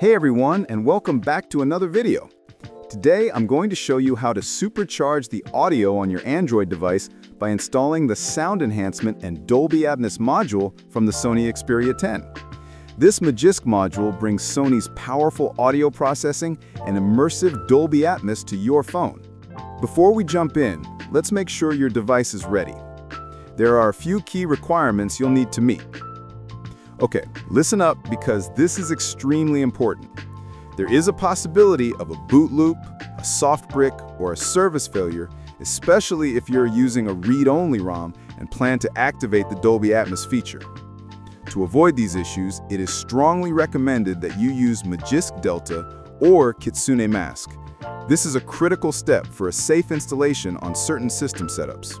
Hey everyone, and welcome back to another video. Today, I'm going to show you how to supercharge the audio on your Android device by installing the sound enhancement and Dolby Atmos module from the Sony Xperia 10. This Magisk module brings Sony's powerful audio processing and immersive Dolby Atmos to your phone. Before we jump in, let's make sure your device is ready. There are a few key requirements you'll need to meet. Okay, listen up because this is extremely important. There is a possibility of a boot loop, a soft brick, or a service failure, especially if you're using a read-only ROM and plan to activate the Dolby Atmos feature. To avoid these issues, it is strongly recommended that you use Magisk Delta or Kitsune Mask. This is a critical step for a safe installation on certain system setups.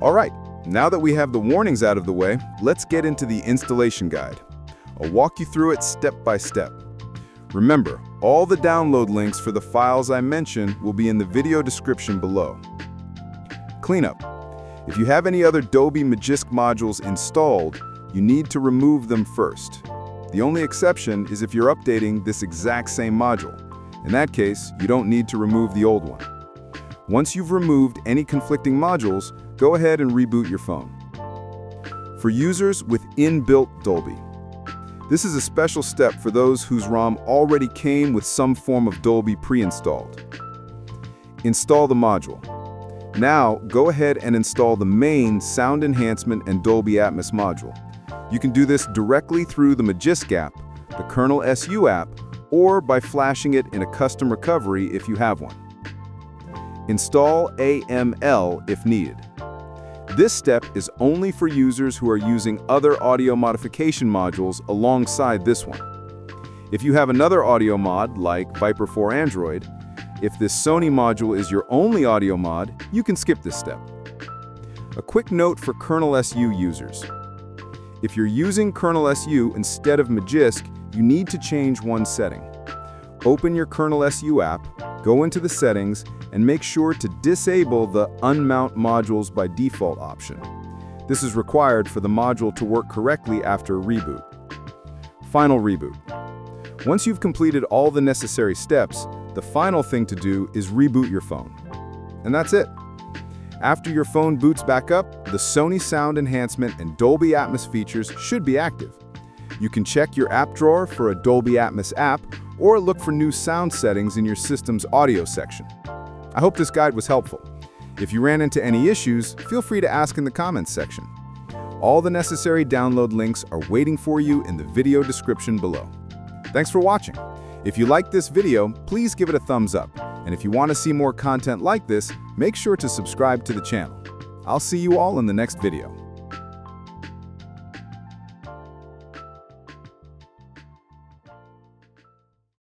All right, now that we have the warnings out of the way, let's get into the installation guide. I'll walk you through it step by step. Remember, all the download links for the files I mentioned will be in the video description below. Cleanup. If you have any other Dolby Magisk modules installed, you need to remove them first. The only exception is if you're updating this exact same module. In that case, you don't need to remove the old one. Once you've removed any conflicting modules, go ahead and reboot your phone. For users with inbuilt Dolby, this is a special step for those whose ROM already came with some form of Dolby pre-installed. Install the module. Now, go ahead and install the main Sound Enhancement and Dolby Atmos module. You can do this directly through the Magisk app, the Kernel SU app, or by flashing it in a custom recovery if you have one. Install AML if needed. This step is only for users who are using other audio modification modules alongside this one. If you have another audio mod, like Viper 4 Android, if this Sony module is your only audio mod, you can skip this step. A quick note for Kernel SU users. If you're using Kernel SU instead of Magisk, you need to change one setting. Open your Kernel SU app, go into the settings, and make sure to disable the Unmount Modules by Default option. This is required for the module to work correctly after a reboot. Final reboot. Once you've completed all the necessary steps, the final thing to do is reboot your phone. And that's it. After your phone boots back up, the Sony Sound Enhancement and Dolby Atmos features should be active. You can check your app drawer for a Dolby Atmos app or look for new sound settings in your system's audio section. I hope this guide was helpful. If you ran into any issues, feel free to ask in the comments section. All the necessary download links are waiting for you in the video description below. Thanks for watching. If you liked this video, please give it a thumbs up. And if you want to see more content like this, make sure to subscribe to the channel. I'll see you all in the next video.